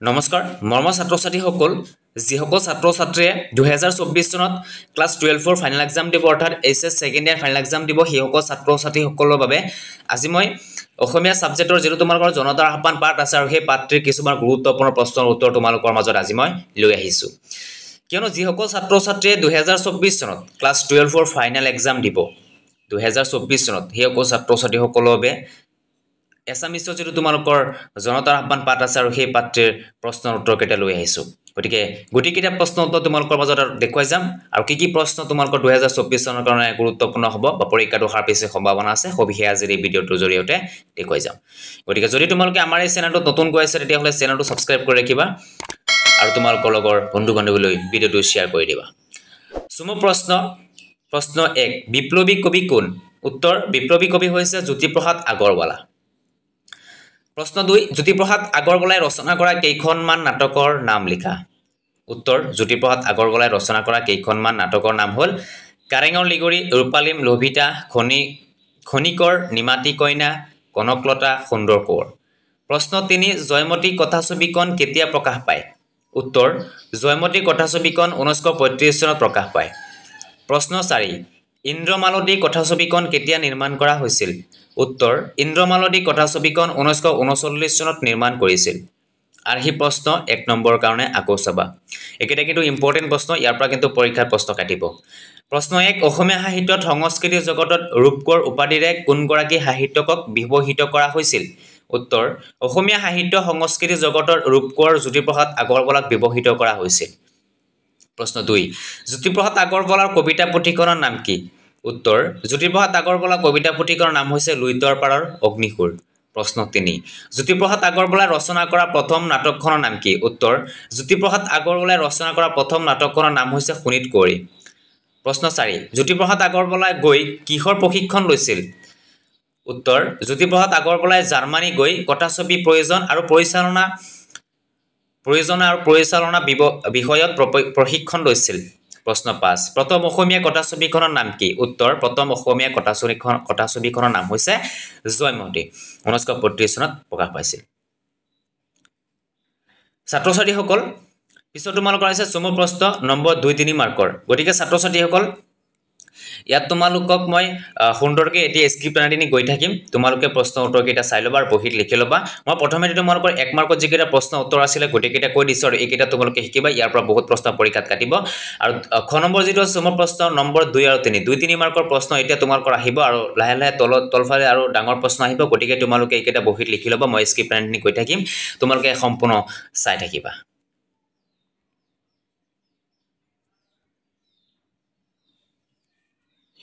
নমস্কাৰ মৰ্ম ছাত্ৰ ছাত্ৰীসকল যিসকল ছাত্ৰ ছাত্ৰীয়ে দুহেজাৰ চৌব্বিছ চনত ক্লাছ টুৱেলভৰ ফাইনেল এক্সাম দিব অৰ্থাৎ H S second year final exam দিব সেইসকল ছাত্ৰ ছাত্ৰীসকলৰ বাবে আজি মই অসমীয়া ছাবজেক্টৰ যিটো তোমালোকৰ জনতাৰ আহ্বান পাঠ আছে আৰু সেই পাঠটিৰ কিছুমান গুৰুত্বপূৰ্ণ প্ৰশ্নৰ উত্তৰ তোমালোকৰ মাজত আজি মই লৈ আহিছোঁ। কিয়নো যিসকল ছাত্ৰ ছাত্ৰীয়ে দুহেজাৰ চৌব্বিছ চনত ক্লাছ টুৱেলভৰ ফাইনেল এক্সাম দিব দুহেজাৰ চৌব্বিছ চনত সেইসকল ছাত্ৰ ছাত্ৰীসকলৰ বাবে এছামিছৰ যিটো তোমালোকৰ জনতাৰ আহ্বান পাঠ আছে আৰু সেই পাঠটিৰ প্ৰশ্নৰ উত্তৰকেইটা লৈ আহিছোঁ। গতিকে গোটেইকেইটা প্ৰশ্ন উত্তৰ তোমালোকৰ মাজত দেখুৱাই যাম আৰু কি কি প্ৰশ্ন তোমালোকৰ দুহেজাৰ চৌব্বিছ চনৰ কাৰণে গুৰুত্বপূৰ্ণ হ'ব বা পৰীক্ষাটো অহাৰ পিছে সম্ভাৱনা আছে সবিশেষ আজিৰ এই ভিডিঅ'টোৰ জৰিয়তে দেখুৱাই যাম। গতিকে যদি তোমালোকে আমাৰ এই চেনেলটোত নতুন গৈ আছে তেতিয়াহ'লে চেনেলটো ছাবস্ক্ৰাইব কৰি ৰাখিবা আৰু তোমালোকৰ লগৰ বন্ধু বান্ধৱীলৈ ভিডিঅ'টো শ্বেয়াৰ কৰি দিবা। চুমু প্ৰশ্ন প্ৰশ্ন এক বিপ্লৱী কবি কোন? উত্তৰ বিপ্লৱী কবি হৈছে জ্যোতিপ্ৰসাদ আগৰৱালা। প্ৰশ্ন দুই জ্যোতিপ্ৰসাদ আগৰৱালাই ৰচনা কৰা কেইখনমান নাটকৰ নাম লিখা। উত্তৰ জ্যোতিপ্ৰসাদ আগৰৱালাই ৰচনা কৰা কেইখনমান নাটকৰ নাম হ'ল কাৰেঙৰ লিগৰি ৰূপালিম লভিতা খনি খনিকৰ নিমাতী কইনা কনকলতা সুন্দৰ কোঁৱৰ। প্ৰশ্ন তিনি জয়মতী কথাছবিখন কেতিয়া প্ৰকাশ পায়? উত্তৰ জয়মতী কথাছবিখন ঊনৈছশ পঁয়ত্ৰিছ চনত প্ৰকাশ পায়। প্ৰশ্ন চাৰি ইন্দ্ৰমালতী কথাছবিখন কেতিয়া নিৰ্মাণ কৰা হৈছিল? উত্তৰ ইন্দ্ৰমালতী কথাছবিখন ঊনৈছশ ঊনচল্লিছ চনত নিৰ্মাণ কৰিছিল। আৰু সেই প্ৰশ্ন এক নম্বৰৰ কাৰণে আকৌ চাবা। এইকেইটা কিন্তু ইম্পৰ্টেণ্ট প্ৰশ্ন ইয়াৰ পৰা কিন্তু পৰীক্ষাত প্ৰশ্ন কাটিব। প্ৰশ্ন এক অসমীয়া সাহিত্যত সংস্কৃতি জগতত ৰূপকোঁৱৰ উপাধিৰে কোনগৰাকী সাহিত্যকক বিভূষিত কৰা হৈছিল? উত্তৰ অসমীয়া সাহিত্য সংস্কৃতি জগতৰ ৰূপকোঁৱৰ জ্যোতিপ্ৰসাদ আগৰৱালাক বিভূষিত কৰা হৈছিল। প্ৰশ্ন দুই জ্যোতিপ্ৰসাদ আগৰৱালাৰ কবিতা পুথিখনৰ নাম কি? উত্তৰ জ্যোতিপ্ৰসাদ আগৰৱালাৰ কবিতা পুথিখনৰ নাম হৈছে লুইতৰ পাৰৰ অগ্নিসুৰ। প্ৰশ্ন তিনি জ্যোতিপ্ৰসাদ আগৰৱালাই ৰচনা কৰা প্ৰথম নাটকখনৰ নাম কি? উত্তৰ জ্যোতিপ্ৰসাদ আগৰৱালাই ৰচনা কৰা প্ৰথম নাটকখনৰ নাম হৈছে শোণিত কুঁৱৰী। প্ৰশ্ন চাৰি জ্যোতিপ্ৰসাদ আগৰৱালাই গৈ কিহৰ প্ৰশিক্ষণ লৈছিল? উত্তৰ জ্যোতিপ্ৰসাদ আগৰৱালাই জাৰ্মানী গৈ কথাছবি প্ৰয়োজন আৰু পৰিচালনা প্ৰয়োজনা আৰু পৰিচালনা বিষয়ত প্ৰশিক্ষণ লৈছিল। প্ৰশ্ন পাঁচ। প্ৰথম অসমীয়া কথাছবিখনৰ নাম কি? উত্তৰ প্ৰথম অসমীয়া কথাছবিখন কথাছবিখনৰ নাম হৈছে জয়মতী। ঊনৈছশ পঁয়ত্ৰিছ চনত প্ৰকাশ পাইছিল। ছাত্ৰ ছাত্ৰীসকল পিছত তোমালোকৰ আহিছে চমু প্ৰশ্ন নম্বৰ দুই তিনি মাৰ্কৰ। গতিকে ছাত্ৰ ছাত্ৰীসকল ইয়াত তোমালোকক মই সুন্দৰকৈ এতিয়া স্ক্ৰিপ্ট আনি গৈ থাকিম। তোমালোকে প্ৰশ্ন উত্তৰকেইটা চাই ল'বা আৰু বহীত লিখি ল'বা। মই প্ৰথমতে তোমালোকৰ এক মাৰ্কত যিকেইটা প্ৰশ্ন উত্তৰ আছিলে গোটেইকেইটা কৈ দিছোঁ আৰু এইকেইটা তোমালোকে শিকিবা ইয়াৰ পৰা বহুত প্ৰশ্ন পৰীক্ষাত কাটিব। আৰু খ নম্বৰ যিটো আছে চমৰ প্ৰশ্ন নম্বৰ দুই আৰু তিনি। দুই তিনি মাৰ্কৰ প্ৰশ্ন এতিয়া তোমালোকৰ আহিব আৰু লাহে লাহে তলত তলফালে আৰু ডাঙৰ প্ৰশ্ন আহিব। গতিকে তোমালোকে এইকেইটা বহীত লিখি ল'বা মই স্ক্ৰিপ্ট আনি গৈ থাকিম। তোমালোকে সম্পূৰ্ণ চাই থাকিবা।